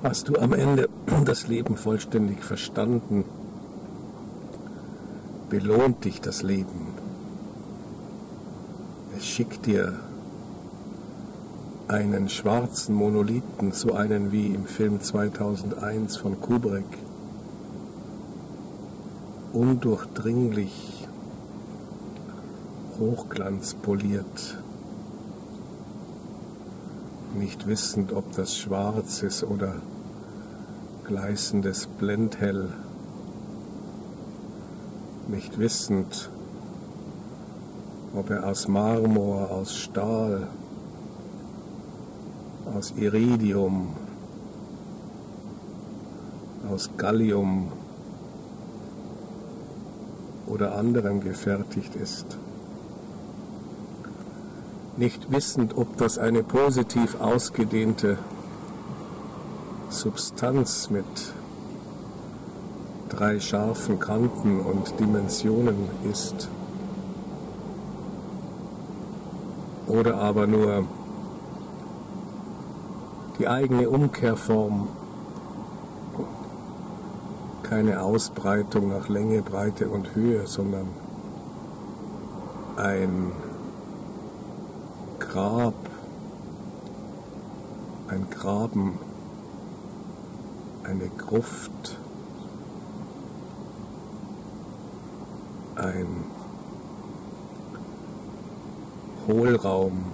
Hast du am Ende das Leben vollständig verstanden? Belohnt dich das Leben? Es schickt dir einen schwarzen Monolithen, so einen wie im Film 2001 von Kubrick, undurchdringlich, hochglanzpoliert nicht wissend, ob das schwarz ist oder gleißendes Blendhell, nicht wissend, ob er aus Marmor, aus Stahl, aus Iridium, aus Gallium oder anderem gefertigt ist nicht wissend, ob das eine positiv ausgedehnte Substanz mit drei scharfen Kanten und Dimensionen ist. Oder aber nur die eigene Umkehrform, keine Ausbreitung nach Länge, Breite und Höhe, sondern ein Grab, ein Graben, eine Gruft, ein Hohlraum,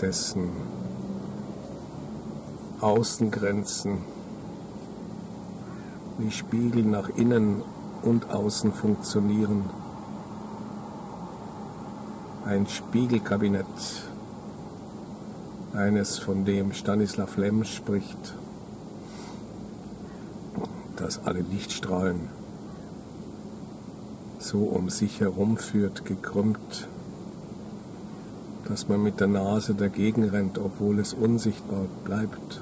dessen Außengrenzen wie Spiegel nach innen und außen funktionieren. Ein Spiegelkabinett, eines von dem Stanislav Lem spricht, das alle Lichtstrahlen so um sich herum führt, gekrümmt, dass man mit der Nase dagegen rennt, obwohl es unsichtbar bleibt.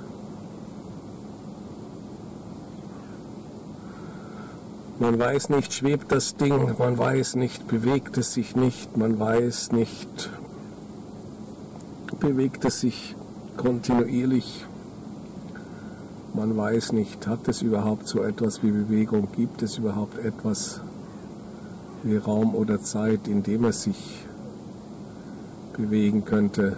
Man weiß nicht, schwebt das Ding, man weiß nicht, bewegt es sich nicht, man weiß nicht, bewegt es sich kontinuierlich, man weiß nicht, hat es überhaupt so etwas wie Bewegung, gibt es überhaupt etwas wie Raum oder Zeit, in dem es sich bewegen könnte,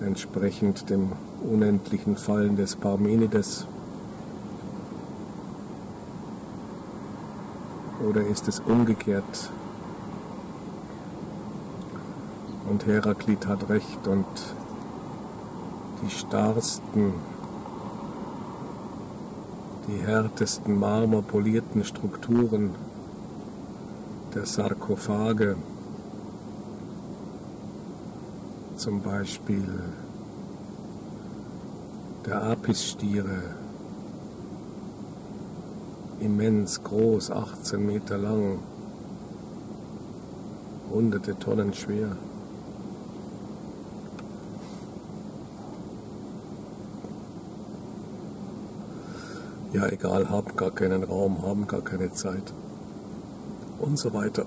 entsprechend dem unendlichen Fallen des Parmenides. Oder ist es umgekehrt? Und Heraklit hat recht und die starrsten, die härtesten marmorpolierten Strukturen der Sarkophage, zum Beispiel der Apisstiere, immens groß, 18 Meter lang, hunderte Tonnen schwer. Ja, egal, haben gar keinen Raum, haben gar keine Zeit und so weiter.